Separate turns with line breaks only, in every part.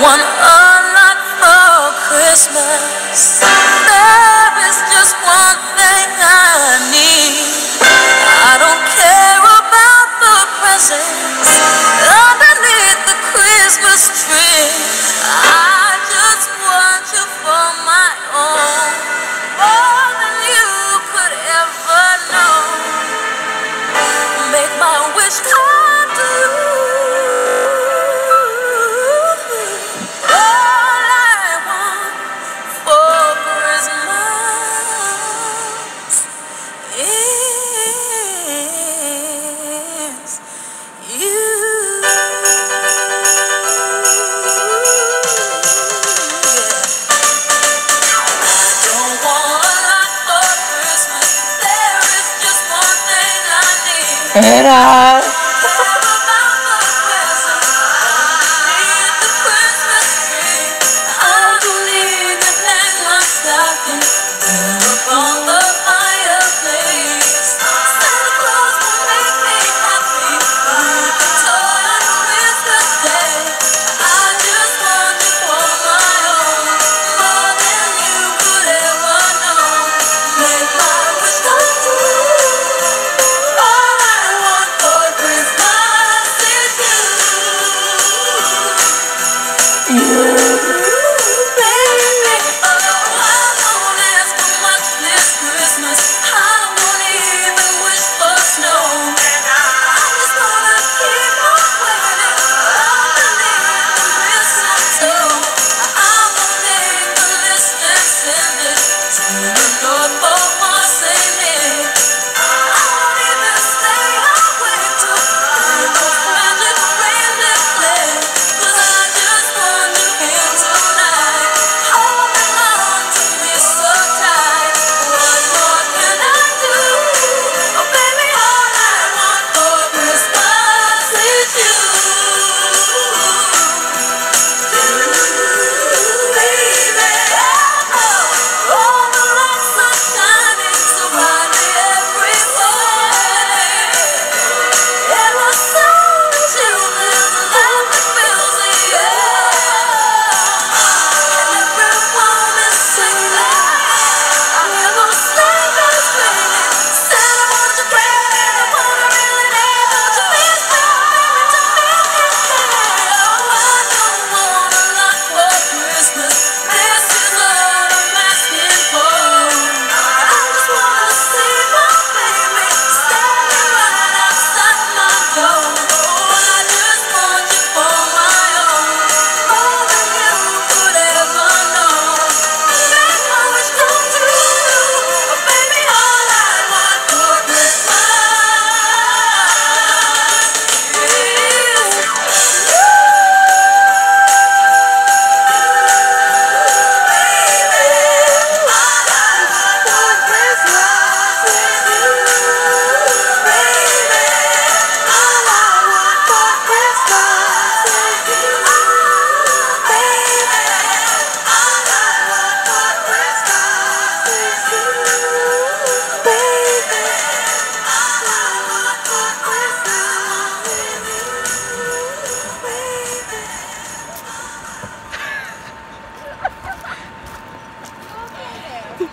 want a lot for Christmas. And I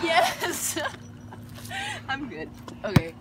yes. I'm good. Okay.